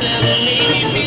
to me. Navy.